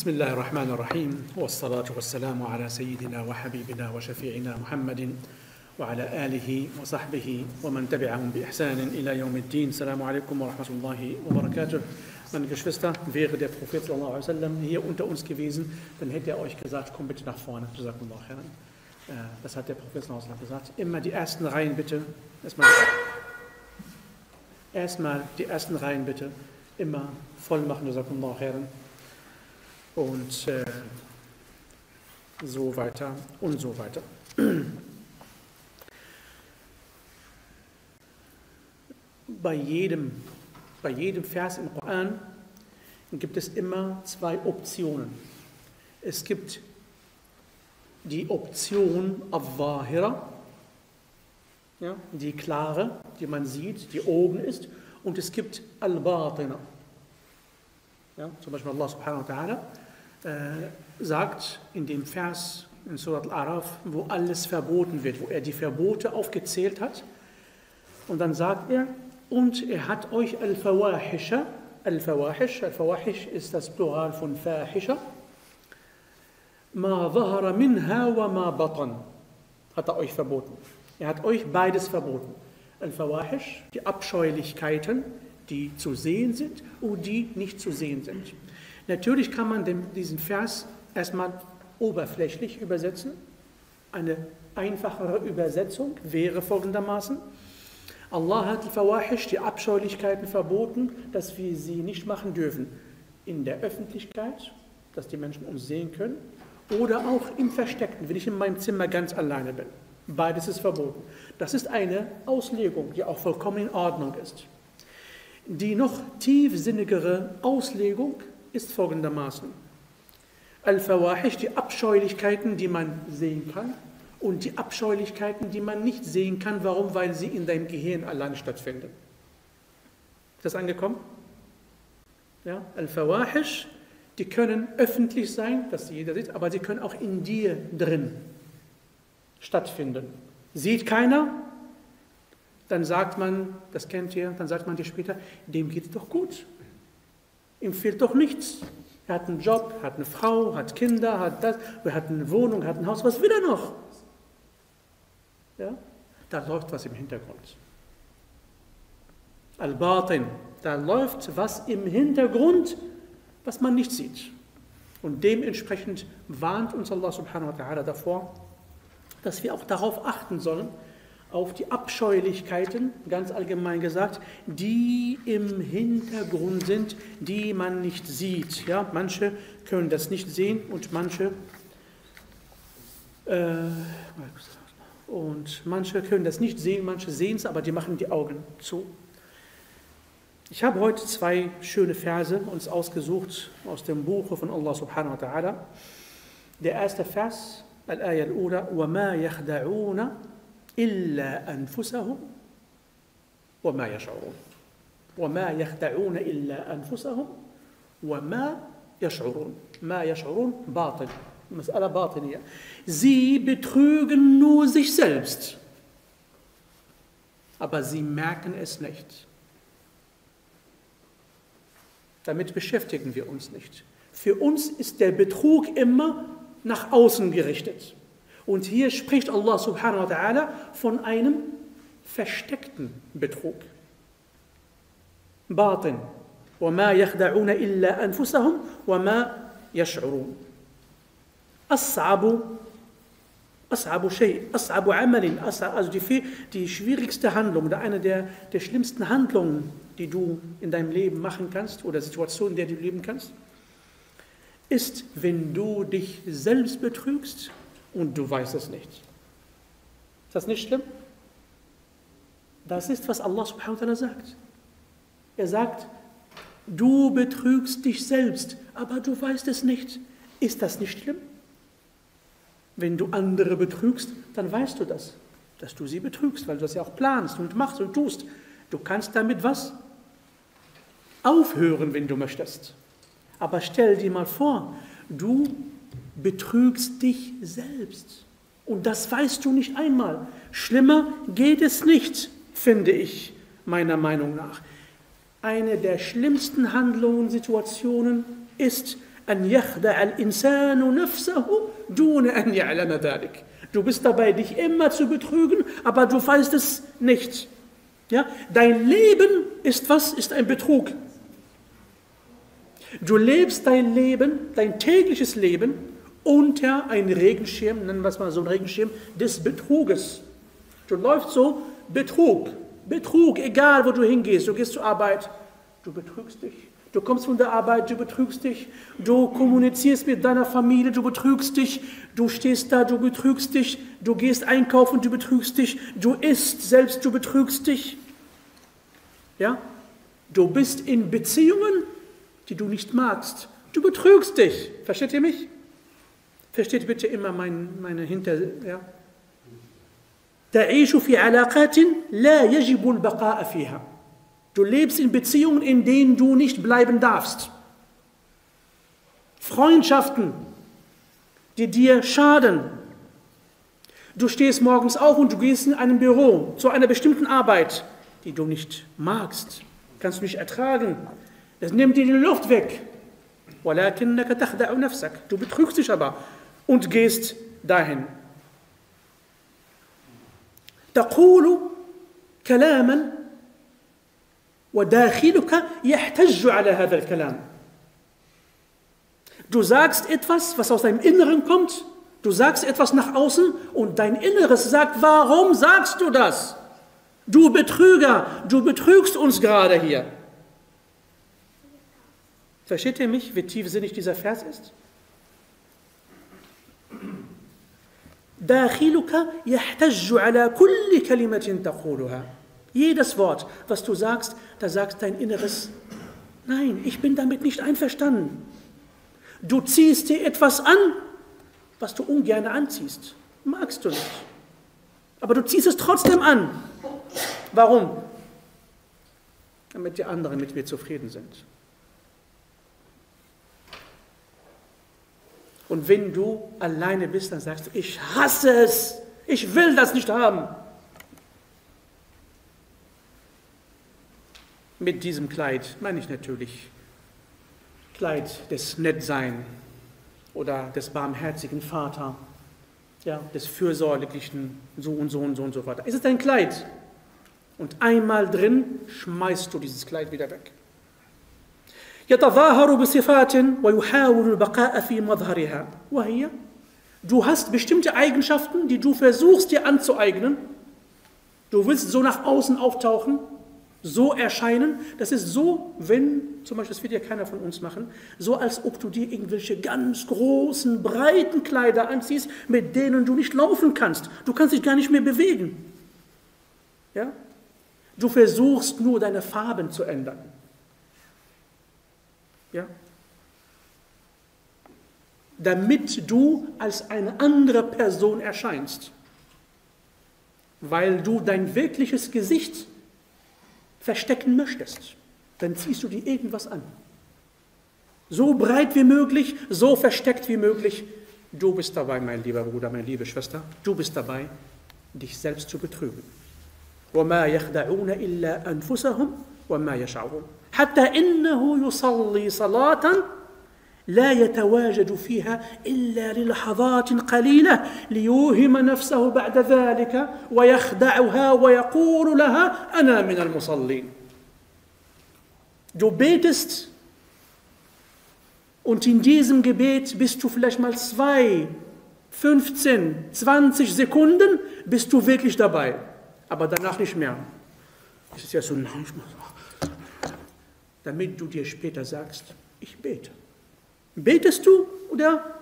بسم الله الرحمن الرحيم والصلاة والسلام على سيدنا وحبيبنا وشفيعنا محمد وعلى آله وصحبه ومن تبعهم بإحسان إلى يوم الدين السلام عليكم ورحمة الله وبركاته Meine Geschwister, wäre der Prophet sallallahu alaihi wasallam hier unter uns gewesen, dann hätte er euch gesagt, komm bitte nach vorne. Das hat der Prophet sallallahu alaihi wasallam gesagt. Immer die ersten Reihen bitte. Erstmal, erstmal die ersten Reihen bitte. Immer voll machen. Und äh, so weiter und so weiter. Bei jedem, bei jedem Vers im Koran gibt es immer zwei Optionen. Es gibt die Option Al-Zahira, ja, die klare, die man sieht, die oben ist, und es gibt Al-Batina. Ja, zum Beispiel Allah subhanahu wa ta'ala äh, sagt in dem Vers in Surat Al-Araf, wo alles verboten wird, wo er die Verbote aufgezählt hat. Und dann sagt er, und er hat euch Al-Fawahisha, Al-Fawahish, Al-Fawahish ist das Plural von Fahisha, Ma zahara minha wa ma batan, hat er euch verboten. Er hat euch beides verboten. Al-Fawahish, die Abscheulichkeiten, die zu sehen sind und die nicht zu sehen sind. Natürlich kann man diesen Vers erstmal oberflächlich übersetzen. Eine einfachere Übersetzung wäre folgendermaßen, Allah hat die Fawahish, die Abscheulichkeiten verboten, dass wir sie nicht machen dürfen. In der Öffentlichkeit, dass die Menschen uns sehen können, oder auch im Versteckten, wenn ich in meinem Zimmer ganz alleine bin. Beides ist verboten. Das ist eine Auslegung, die auch vollkommen in Ordnung ist. Die noch tiefsinnigere Auslegung ist folgendermaßen. Al-Fawahish, die Abscheulichkeiten, die man sehen kann, und die Abscheulichkeiten, die man nicht sehen kann. Warum? Weil sie in deinem Gehirn allein stattfinden. Ist das angekommen? Ja? Al-Fawahish, die können öffentlich sein, dass jeder sieht, aber sie können auch in dir drin stattfinden. Sieht keiner, dann sagt man, das kennt ihr, dann sagt man dir später, dem geht es doch gut. Ihm fehlt doch nichts. Er hat einen Job, hat eine Frau, hat Kinder, hat das, er hat eine Wohnung, hat ein Haus, was will er noch? Ja? Da läuft was im Hintergrund. Al-Batin, da läuft was im Hintergrund, was man nicht sieht. Und dementsprechend warnt uns Allah subhanahu wa ta'ala davor, dass wir auch darauf achten sollen, auf die Abscheulichkeiten, ganz allgemein gesagt, die im Hintergrund sind, die man nicht sieht. Ja, manche können das nicht sehen und manche äh, und manche können das nicht sehen, manche sehen es, aber die machen die Augen zu. Ich habe heute zwei schöne Verse uns ausgesucht aus dem Buch von Allah subhanahu wa ta'ala. Der erste Vers, Al-Ayah al-Ula, وَمَا يَخْدَعُونَ إِلَّا أَنفُسَهُمْ وَمَا يَشْعُرُونَ وَمَا يَخْدَعُونَ إِلَّا أَنفُسَهُمْ وَمَا يَشْعُرُونَ ما يشعرون باطل مسألة باطنية Sie betrügen nur sich selbst, aber sie merken es nicht. Damit beschäftigen wir uns nicht. Für uns ist der Betrug immer nach außen gerichtet. Und hier spricht Allah subhanahu wa ta'ala von einem versteckten Betrug. Batin. وما يخدعون إلا أنفسهم وما يشعرون أصعب أصعب شيء أصعب عمل also die, die schwierigste Handlung oder eine der, der schlimmsten Handlungen die du in deinem Leben machen kannst oder Situation, in der du leben kannst, ist, wenn du dich selbst betrügst und du weißt es nicht. Ist das nicht schlimm? Das ist, was Allah subhanahu wa ta'ala sagt. Er sagt, du betrügst dich selbst, aber du weißt es nicht. Ist das nicht schlimm? Wenn du andere betrügst, dann weißt du das, dass du sie betrügst, weil du das ja auch planst und machst und tust. Du kannst damit was? Aufhören, wenn du möchtest. Aber stell dir mal vor, du betrügst dich selbst. Und das weißt du nicht einmal. Schlimmer geht es nicht, finde ich, meiner Meinung nach. Eine der schlimmsten Handlungen, Situationen ist. Du bist dabei, dich immer zu betrügen, aber du weißt es nicht. Ja? Dein Leben ist was? Ist ein Betrug. Du lebst dein Leben, dein tägliches Leben, unter einem Regenschirm, nennen wir es mal so einen Regenschirm, des Betruges. Du läufst so, Betrug, Betrug, egal wo du hingehst. Du gehst zur Arbeit, du betrügst dich. Du kommst von der Arbeit, du betrügst dich. Du kommunizierst mit deiner Familie, du betrügst dich. Du stehst da, du betrügst dich. Du gehst einkaufen, du betrügst dich. Du isst selbst, du betrügst dich. Ja? Du bist in Beziehungen, die du nicht magst. Du betrügst dich. Versteht ihr mich? Versteht bitte immer mein, meine Hinter... Ja? تعيش في علاقات لا يجب البقاء فيها. Du lebst in Beziehungen, in denen du nicht bleiben darfst. Freundschaften, die dir schaden. Du stehst morgens auf und du gehst in einem Büro zu einer bestimmten Arbeit, die du nicht magst, kannst du nicht ertragen. Das nimmt dir die Luft weg. Du betrügst dich aber und gehst dahin. تقول كلاما وداخلك يحتج على هذا الكلام Du sagst etwas, was aus deinem Inneren kommt, du sagst etwas nach außen und dein Inneres sagt, warum sagst du das? Du Betrüger, du betrügst uns gerade hier. Versteht ihr mich, wie tiefsinnig dieser Vers ist? داخلك يحتج على كل كلمة تقولها. Jedes Wort, was du sagst, da sagst dein Inneres, nein, ich bin damit nicht einverstanden. Du ziehst dir etwas an, was du ungern anziehst. Magst du nicht. Aber du ziehst es trotzdem an. Warum? Damit die anderen mit mir zufrieden sind. Und wenn du alleine bist, dann sagst du, ich hasse es, ich will das nicht haben. Mit diesem Kleid meine ich natürlich Kleid des Nettsein oder des barmherzigen Vater, ja, des fürsorglichen so und so und so und so weiter. Es ist ein Kleid. Und einmal drin schmeißt du dieses Kleid wieder weg. يتظاهر بصفات ويحاول البقاء في مظهرها وهي Du hast bestimmte Eigenschaften, die du versuchst dir anzueignen. Du willst so nach außen auftauchen, so erscheinen. Das ist so, wenn, zum Beispiel, das wird ja keiner von uns machen, so als ob du dir irgendwelche ganz großen, breiten Kleider anziehst, mit denen du nicht laufen kannst. Du kannst dich gar nicht mehr bewegen. Ja? Du versuchst nur deine Farben zu ändern. Ja? Damit du als eine andere Person erscheinst. Weil du dein wirkliches Gesicht verstecken möchtest. Dann ziehst du dir irgendwas an. So breit wie möglich, so versteckt wie möglich. Du bist dabei, mein lieber Bruder, meine liebe Schwester, du bist dabei, dich selbst zu betrügen. وما يخدعون إلا أنفسهم وما يشعرون حتى انه يصلي صلاه لا يتواجد فيها الا للحظات قليله ليوهم نفسه بعد ذلك ويخدعها ويقول لها أنا من المصلين Du betest und in diesem Gebet bist du vielleicht mal zwei, 15, 20 Sekunden, bist du wirklich dabei. Aber danach nicht mehr. Das ist ja so, muss, damit du dir später sagst, ich bete. Betest du oder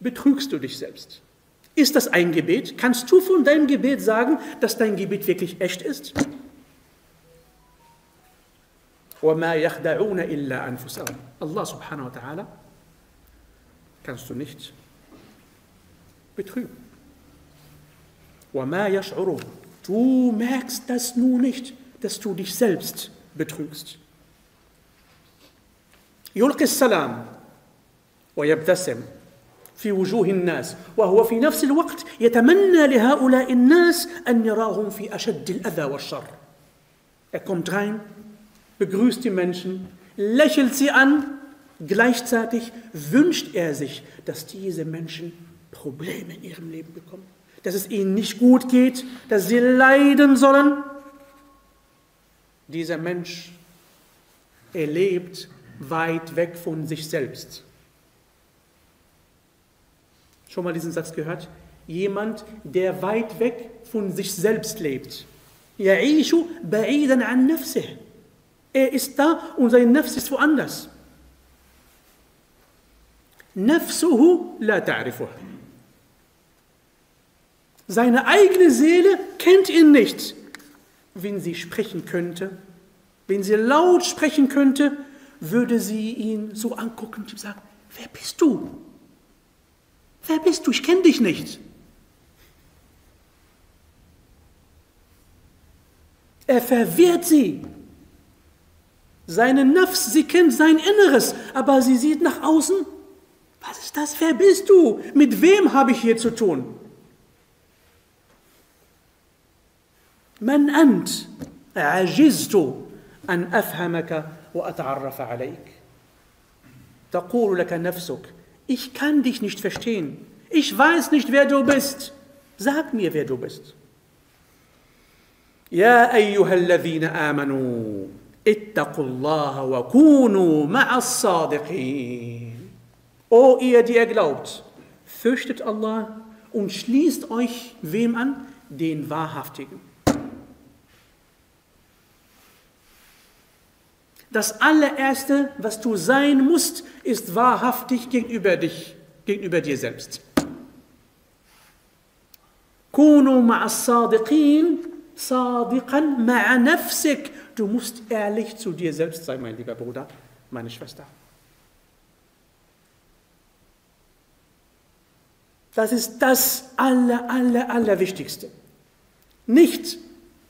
betrügst du dich selbst? Ist das ein Gebet? Kannst du von deinem Gebet sagen, dass dein Gebet wirklich echt ist? Allah subhanahu wa ta'ala kannst du nicht betrügen. Du merkst das nur nicht, dass du dich selbst betrügst. يلقي السلام ويبتسم في وجوه الناس وهو في نفس الوقت يتمنى لهؤلاء الناس أن يراهم في أشد الأذى والشر. Er kommt rein, begrüßt die Menschen, lächelt sie an Gleichzeitig wünscht er sich, dass diese Menschen Probleme in ihrem Leben bekommen, dass es ihnen nicht gut geht, dass sie leiden sollen. Dieser Mensch, er lebt weit weg von sich selbst. Schon mal diesen Satz gehört? Jemand, der weit weg von sich selbst lebt. Er ist da und sein Nafs ist woanders. Nafsuhu la ta'rifuh. Seine eigene Seele kennt ihn nicht. Wenn sie sprechen könnte, wenn sie laut sprechen könnte, würde sie ihn so angucken und sagen, wer bist du? Wer bist du? Ich kenne dich nicht. Er verwirrt sie. Seine Nafs, sie kennt sein Inneres, aber sie sieht nach außen. Was ist das? Wer bist du? Mit wem habe ich hier zu tun? من أنت عجزت أن أفهمك وأتعرف عليك تقول لك نفسك ich kann dich nicht verstehen ich weiß nicht wer du bist sag mir wer du bist يا أيها الذين آمنوا اتقوا الله وكونوا مع الصادقين O ihr, die ihr glaubt, fürchtet Allah und schließt euch wem an? Den Wahrhaftigen. Das allererste, was du sein musst, ist wahrhaftig gegenüber dich, gegenüber dir selbst. Kunu ma'as-sadiqin, sadiqan ma'a nafsik. Du musst ehrlich zu dir selbst sein, mein lieber Bruder, meine Schwester. Das ist das aller, aller, allerwichtigste. Nicht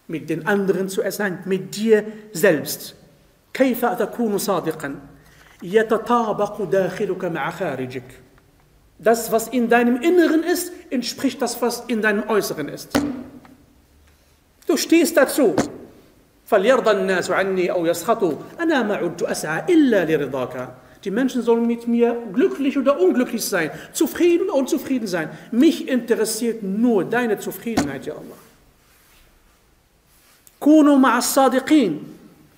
mit den anderen zu erscheinen, mit dir selbst. كيف تكون صادقا يتطابق داخلك مع خارجك Das, was in deinem Inneren ist, entspricht das, was in deinem Äußeren ist. Du stehst dazu. فليرضى الناس عني أو يسخطوا أنا ما عدت أسعى إلا لرضاك Die Menschen sollen mit mir glücklich oder unglücklich sein, zufrieden oder unzufrieden sein. Mich interessiert nur deine Zufriedenheit, ja Allah. كونوا مع الصادقين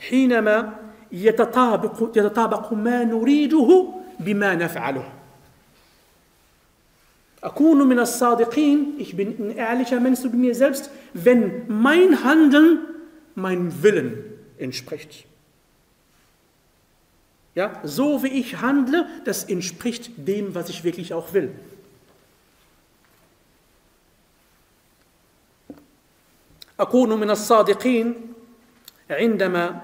حينما يتطابق, يتطابق ما نريده بما نفعله أكون من الصادقين ich bin ein ehrlicher Mensch zu mir selbst wenn mein Handeln meinem Willen entspricht ja so wie ich handle das entspricht dem was ich wirklich auch will أكون من الصادقين عندما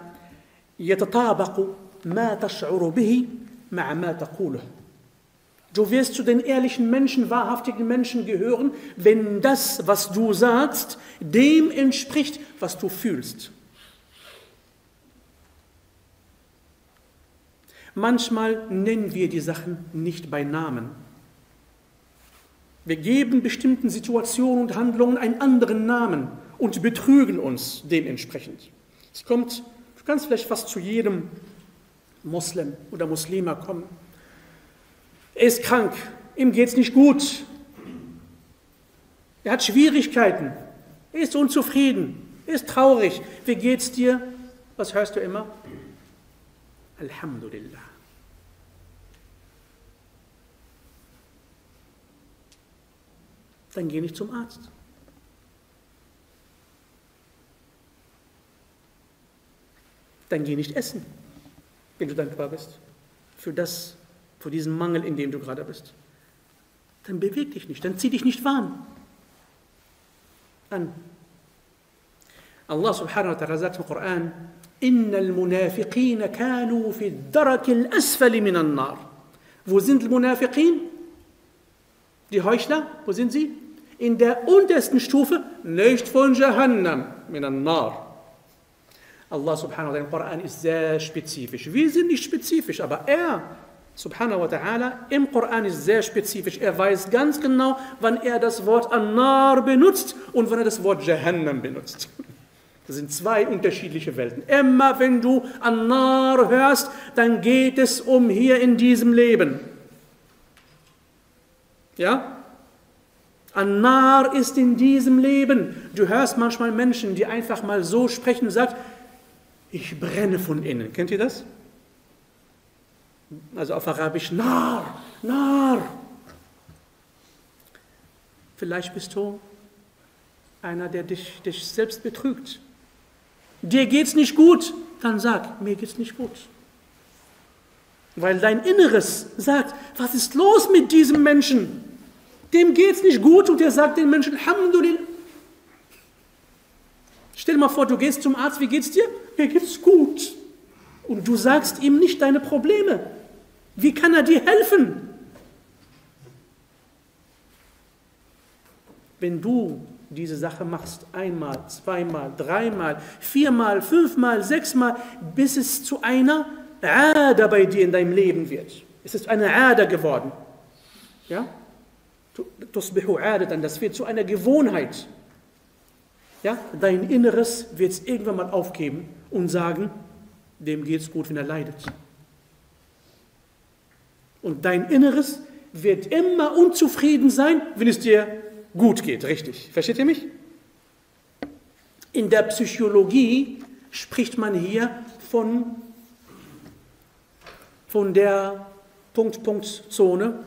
يتطابق ما تشعر به مع ما تقوله. Du wirst zu den ehrlichen Menschen, wahrhaftigen Menschen gehören, wenn das, was du sagst, dem entspricht, was du fühlst. Manchmal nennen wir die Sachen nicht bei Namen. Wir geben bestimmten Situationen und Handlungen einen anderen Namen und betrügen uns dementsprechend. Es kommt Du kannst vielleicht fast zu jedem Moslem oder Muslima kommen. Er ist krank, ihm geht es nicht gut. Er hat Schwierigkeiten, er ist unzufrieden, er ist traurig. Wie geht's dir? Was hörst du immer? Alhamdulillah. Dann geh nicht zum Arzt. dann geh nicht essen, wenn du dankbar bist für das, für diesen Mangel, in dem du gerade bist. Dann beweg dich nicht, dann zieh dich nicht warm an. Allah subhanahu wa ta'ala sagt im Koran, إن المنافقين كانوا في الدرك الأسفل من النار. Wo sind die Munafiqin? Die Heuchler, wo sind sie? In der untersten Stufe, nicht von Jahannam, min an-Nar. Allah subhanahu wa ta'ala im Koran ist sehr spezifisch. Wir sind nicht spezifisch, aber er subhanahu wa ta'ala im Koran ist sehr spezifisch. Er weiß ganz genau, wann er das Wort An-Nar benutzt und wann er das Wort Jahannam benutzt. Das sind zwei unterschiedliche Welten. Immer wenn du an Nar hörst, dann geht es um hier in diesem Leben. Ja? An-Nar ist in diesem Leben. Du hörst manchmal Menschen, die einfach mal so sprechen und sagen, ich brenne von innen. Kennt ihr das? Also auf Arabisch, Nar, Nar. Vielleicht bist du einer, der dich, dich selbst betrügt. Dir geht's nicht gut, dann sag, mir geht's nicht gut. Weil dein Inneres sagt, was ist los mit diesem Menschen? Dem geht's nicht gut und er sagt den Menschen, Alhamdulillah. Stell dir mal vor, du gehst zum Arzt, wie geht's dir? Mir geht's gut. Und du sagst ihm nicht deine Probleme. Wie kann er dir helfen? Wenn du diese Sache machst, einmal, zweimal, dreimal, viermal, fünfmal, sechsmal, bis es zu einer Ader bei dir in deinem Leben wird. Es ist eine Ader geworden. Ja? Das wird zu einer Gewohnheit. Ja? Dein Inneres wird es irgendwann mal aufgeben und sagen, dem geht es gut, wenn er leidet. Und dein Inneres wird immer unzufrieden sein, wenn es dir gut geht, richtig. Versteht ihr mich? In der Psychologie spricht man hier von, von der Punkt-Punkt-Zone,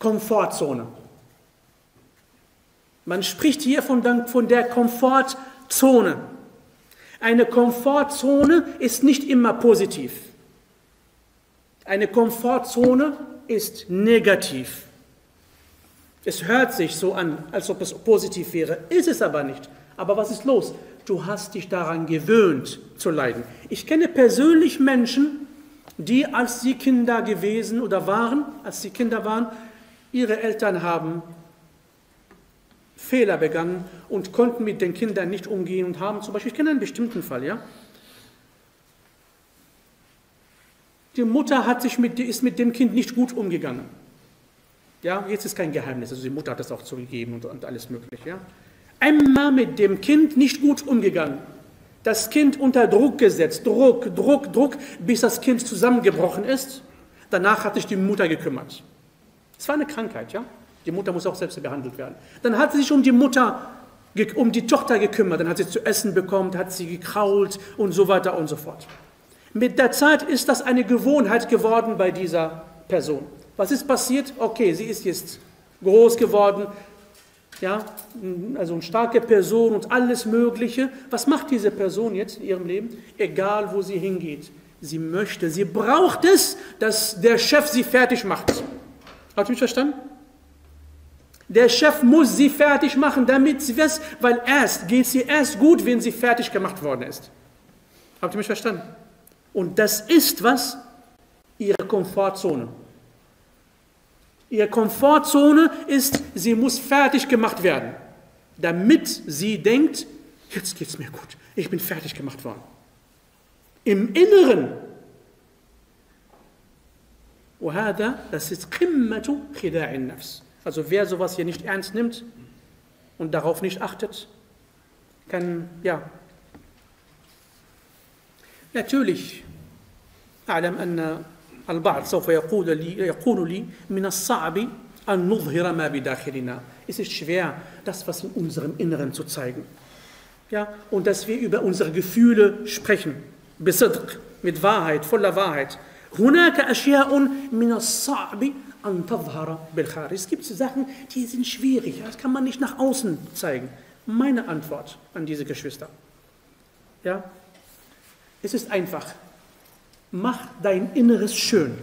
Komfortzone. Man spricht hier von, von der Komfortzone. Eine Komfortzone ist nicht immer positiv. Eine Komfortzone ist negativ. Es hört sich so an, als ob es positiv wäre, ist es aber nicht. Aber was ist los? Du hast dich daran gewöhnt zu leiden. Ich kenne persönlich Menschen, die, als sie Kinder gewesen oder waren, als sie Kinder waren, ihre Eltern haben Fehler begangen und konnten mit den Kindern nicht umgehen und haben zum Beispiel, ich kenne einen bestimmten Fall, ja. Die Mutter hat sich mit, ist mit dem Kind nicht gut umgegangen. Ja, jetzt ist kein Geheimnis, also die Mutter hat das auch zugegeben und, und alles mögliche. Ja. Einmal mit dem Kind nicht gut umgegangen. Das Kind unter Druck gesetzt, Druck, Druck, Druck, bis das Kind zusammengebrochen ist. Danach hat sich die Mutter gekümmert. Es war eine Krankheit, ja. Die Mutter muss auch selbst behandelt werden. Dann hat sie sich um die Mutter, um die Tochter gekümmert. Dann hat sie zu essen bekommen, hat sie gekrault und so weiter und so fort. Mit der Zeit ist das eine Gewohnheit geworden bei dieser Person. Was ist passiert? Okay, sie ist jetzt groß geworden, ja, also eine starke Person und alles Mögliche. Was macht diese Person jetzt in ihrem Leben? Egal, wo sie hingeht. Sie möchte, sie braucht es, dass der Chef sie fertig macht. Habt ihr mich verstanden? Der Chef muss sie fertig machen, damit sie was, weil erst geht sie erst gut, wenn sie fertig gemacht worden ist. Habt ihr mich verstanden? Und das ist was? Ihre Komfortzone. Ihre Komfortzone ist, sie muss fertig gemacht werden, damit sie denkt, jetzt geht es mir gut, ich bin fertig gemacht worden. Im Inneren, das ist Also wer sowas hier nicht ernst nimmt und darauf nicht achtet, kann, ja, natürlich, أعلم أن البعض سوف يقول لي, يقول لي من الصعب أن نظهر ما بداخلنا. Es ist schwer, das, was in unserem Inneren zu zeigen. Ja, und dass wir über unsere Gefühle sprechen. بصدق, mit Wahrheit, voller Wahrheit. هناك أشياء من الصعب an Tadhara Belchari. Es gibt Sachen, die sind schwierig, das kann man nicht nach außen zeigen. Meine Antwort an diese Geschwister. Ja, es ist einfach. Mach dein Inneres schön.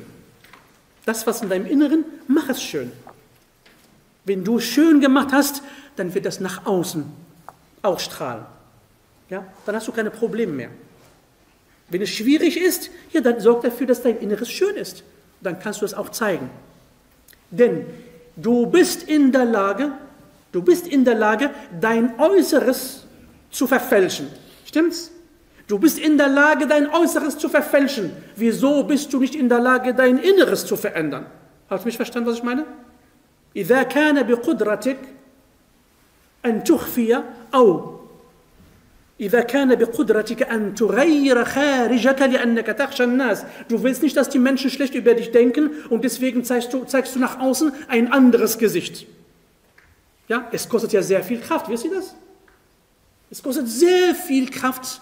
Das, was in deinem Inneren, mach es schön. Wenn du schön gemacht hast, dann wird das nach außen auch strahlen. Ja, dann hast du keine Probleme mehr. Wenn es schwierig ist, ja, dann sorg dafür, dass dein Inneres schön ist. Dann kannst du es auch zeigen. Denn du bist in der Lage, du bist in der Lage, dein Äußeres zu verfälschen. Stimmt's? Du bist in der Lage, dein Äußeres zu verfälschen. Wieso bist du nicht in der Lage, dein Inneres zu verändern? Hast du mich verstanden, was ich meine? إذا كان بقدرتك أن تخفي أو إذا كان بقدرتك أن تغير خارجك لأنك تخشى الناس. Du willst nicht, dass die Menschen schlecht über dich denken und deswegen zeigst du, zeigst du nach außen ein anderes Gesicht. Ja, es kostet ja sehr viel Kraft, wisst ihr das? Es kostet sehr viel Kraft,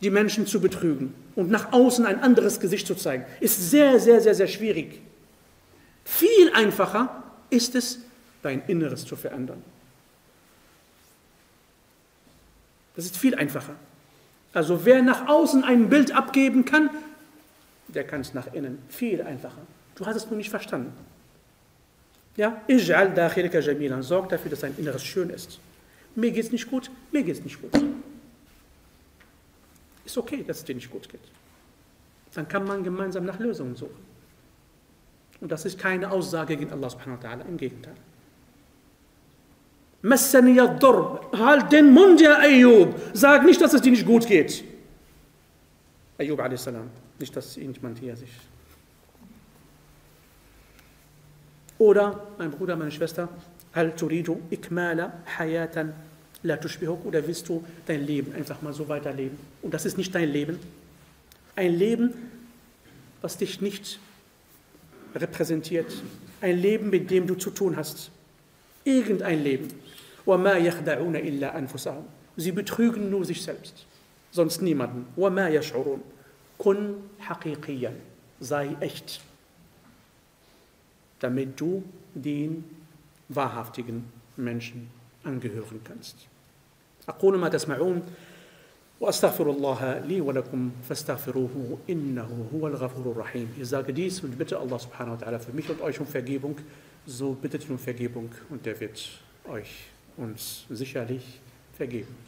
die Menschen zu betrügen und nach außen ein anderes Gesicht zu zeigen. Ist sehr, sehr, sehr, sehr schwierig. Viel einfacher ist es, dein Inneres zu verändern. Das ist viel einfacher. Also wer nach außen ein Bild abgeben kann, der kann es nach innen. Viel einfacher. Du hast es nur nicht verstanden. Ja, Ij'al dakhilika jamilan. Sorg dafür, dass dein Inneres schön ist. Mir geht es nicht gut, mir geht es nicht gut. Ist okay, dass es dir nicht gut geht. Dann kann man gemeinsam nach Lösungen suchen. Und das ist keine Aussage gegen Allah subhanahu wa ta'ala, im Gegenteil. Messani Durb. Halt den Mund, ja Ayub. Sag nicht, dass es dir nicht gut geht. Ayub a.s. Nicht, dass irgendjemand hier sich. Oder, mein Bruder, meine Schwester, Hal turidu ikmala hayatan la tushbihuk. Oder willst du dein Leben einfach mal so weiterleben? Und das ist nicht dein Leben. Ein Leben, was dich nicht repräsentiert. Ein Leben, mit dem du zu tun hast Irgendein Leben. وَمَا يَخْدَعُونَ إِلَّا أَنفُسَهُمْ Sie betrügen nur sich selbst, sonst niemanden. وَمَا يَشْعُرُونَ Kun haqiqiyan, sei echt, damit du den wahrhaftigen Menschen angehören kannst. أقول ما تسمعون وأستغفر الله لي ولكم فاستغفروه إنه هو الغفور الرحيم. Ich sage dies und bitte Allah subhanahu wa ta'ala für mich und euch um Vergebung. So bittet um Vergebung und der wird euch uns sicherlich vergeben.